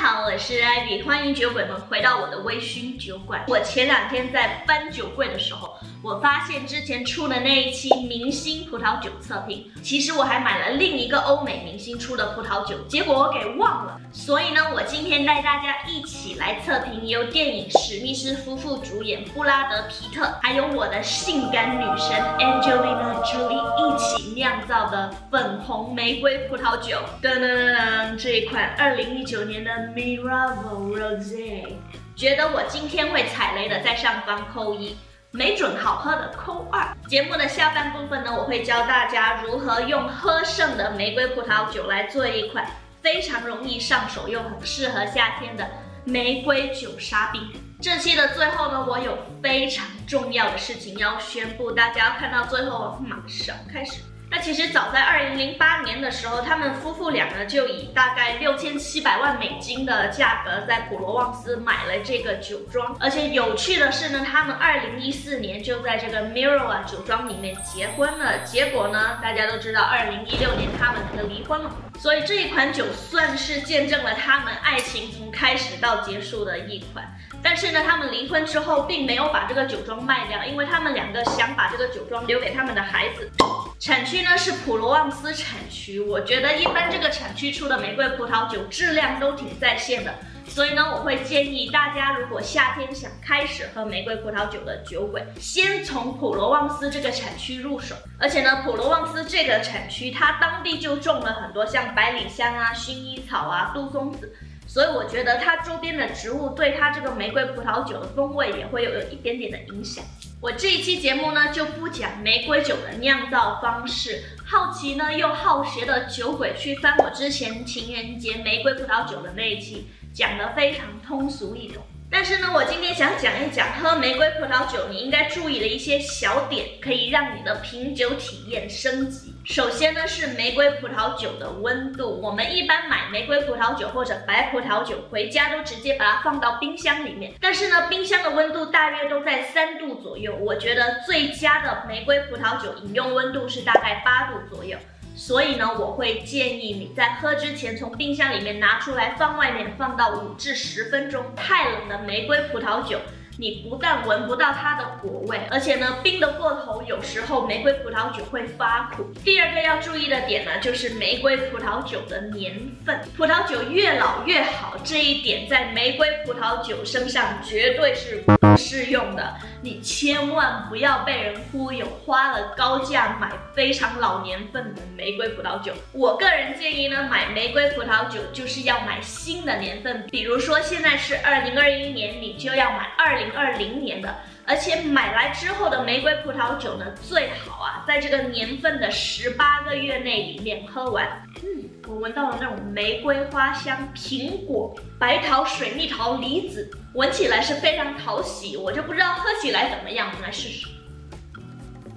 好，我是 Ivy，欢迎酒鬼们回到我的微醺酒馆。我前两天在翻酒柜的时候，我发现之前出的那一期明星葡萄酒测评，其实我还买了另一个欧美明星出的葡萄酒，结果我给忘了。所以呢，我今天带大家一起来测评由电影《史密斯夫妇》主演布拉德皮特，还有我的性感女神 Angelina Jolie 一起酿造的粉红玫瑰葡萄酒。噔噔噔噔，这一款二零一九年的 Miraval Rosé，觉得我今天会踩雷的，在上方扣一。没准好喝的扣二。节目的下半部分呢，我会教大家如何用喝剩的玫瑰葡萄酒来做一款非常容易上手又很适合夏天的玫瑰酒沙冰。这期的最后呢，我有非常重要的事情要宣布，大家要看到最后，马上开始。那其实早在二零零八年的时候，他们夫妇俩呢就以大概六千七百万美金的价格在普罗旺斯买了这个酒庄。而且有趣的是呢，他们二零一四年就在这个 Mirror 酒庄里面结婚了。结果呢，大家都知道，二零一六年他们可离婚了。所以这一款酒算是见证了他们爱情从开始到结束的一款。但是呢，他们离婚之后并没有把这个酒庄卖掉，因为他们两个想把这个酒庄留给他们的孩子。产区呢是普罗旺斯产区，我觉得一般这个产区出的玫瑰葡萄酒质量都挺在线的，所以呢，我会建议大家如果夏天想开始喝玫瑰葡萄酒的酒鬼，先从普罗旺斯这个产区入手。而且呢，普罗旺斯这个产区它当地就种了很多像百里香啊、薰衣草啊、杜松子。所以我觉得它周边的植物对它这个玫瑰葡萄酒的风味也会有有一点点的影响。我这一期节目呢就不讲玫瑰酒的酿造方式，好奇呢又好学的酒鬼去翻我之前情人节玫瑰葡萄酒的那一期，讲的非常通俗易懂。但是呢，我今天想讲一讲喝玫瑰葡萄酒你应该注意的一些小点，可以让你的品酒体验升级。首先呢是玫瑰葡萄酒的温度，我们一般买玫瑰葡萄酒或者白葡萄酒回家都直接把它放到冰箱里面，但是呢冰箱的温度大约都在三度左右，我觉得最佳的玫瑰葡萄酒饮用温度是大概八度左右。所以呢，我会建议你在喝之前从冰箱里面拿出来放外面，放到五至十分钟。太冷的玫瑰葡萄酒。你不但闻不到它的果味，而且呢，冰的过头，有时候玫瑰葡萄酒会发苦。第二个要注意的点呢，就是玫瑰葡萄酒的年份，葡萄酒越老越好，这一点在玫瑰葡萄酒身上绝对是不适用的。你千万不要被人忽悠，花了高价买非常老年份的玫瑰葡萄酒。我个人建议呢，买玫瑰葡萄酒就是要买新的年份，比如说现在是二零二一年，你就要买二零。二零年的，而且买来之后的玫瑰葡萄酒呢，最好啊，在这个年份的十八个月内里面喝完。嗯，我闻到了那种玫瑰花香、苹果、白桃、水蜜桃、梨子，闻起来是非常讨喜。我就不知道喝起来怎么样，我们来试试。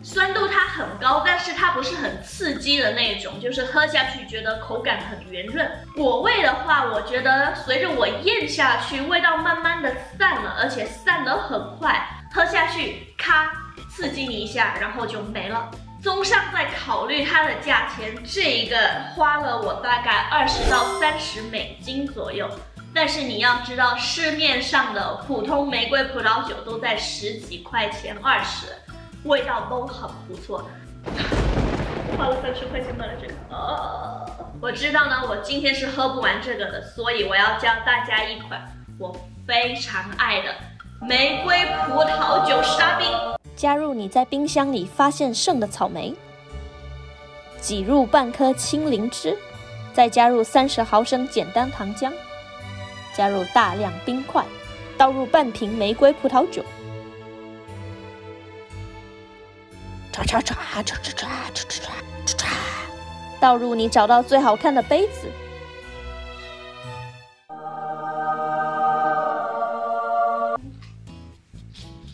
酸度它很高，但是它不是很刺激的那种，就是喝下去觉得口感很圆润。果味的话，我觉得随着我咽下去，味道慢慢的散了，而且散得很快，喝下去咔刺激你一下，然后就没了。综上再考虑它的价钱，这一个花了我大概二十到三十美金左右，但是你要知道市面上的普通玫瑰葡萄酒都在十几块钱、二十。味道都很不错，花了三十块钱买了这个。我知道呢，我今天是喝不完这个的，所以我要教大家一款我非常爱的玫瑰葡萄酒沙冰。加入你在冰箱里发现剩的草莓，挤入半颗青柠汁，再加入三十毫升简单糖浆，加入大量冰块，倒入半瓶玫瑰葡萄酒。唰唰唰唰唰唰唰唰唰唰，倒入你找到最好看的杯子，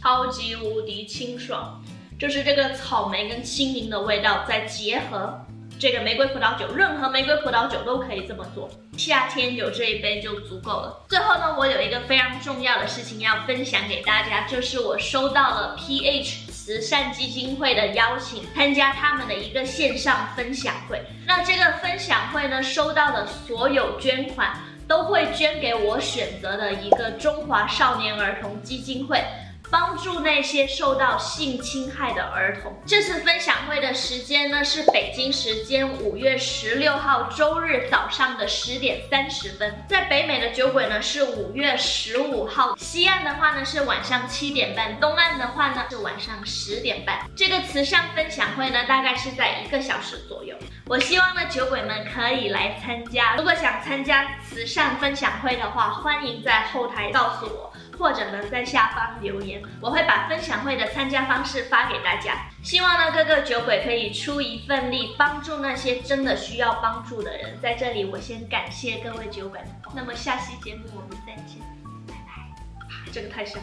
超级无敌清爽，就是这个草莓跟青柠的味道再结合这个玫瑰葡萄酒，任何玫瑰葡萄酒都可以这么做，夏天有这一杯就足够了。最后呢，我有一个非常重要的事情要分享给大家，就是我收到了 PH。慈善基金会的邀请，参加他们的一个线上分享会。那这个分享会呢，收到的所有捐款都会捐给我选择的一个中华少年儿童基金会。帮助那些受到性侵害的儿童。这次分享会的时间呢是北京时间五月十六号周日早上的十点三十分，在北美的酒鬼呢是五月十五号，西岸的话呢是晚上七点半，东岸的话呢是晚上十点半。这个慈善分享会呢大概是在一个小时左右。我希望呢酒鬼们可以来参加。如果想参加慈善分享会的话，欢迎在后台告诉我。或者呢，在下方留言，我会把分享会的参加方式发给大家。希望呢，各个酒鬼可以出一份力，帮助那些真的需要帮助的人。在这里，我先感谢各位酒鬼。那么下期节目我们再见，拜拜。这个太香，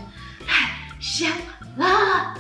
太香了。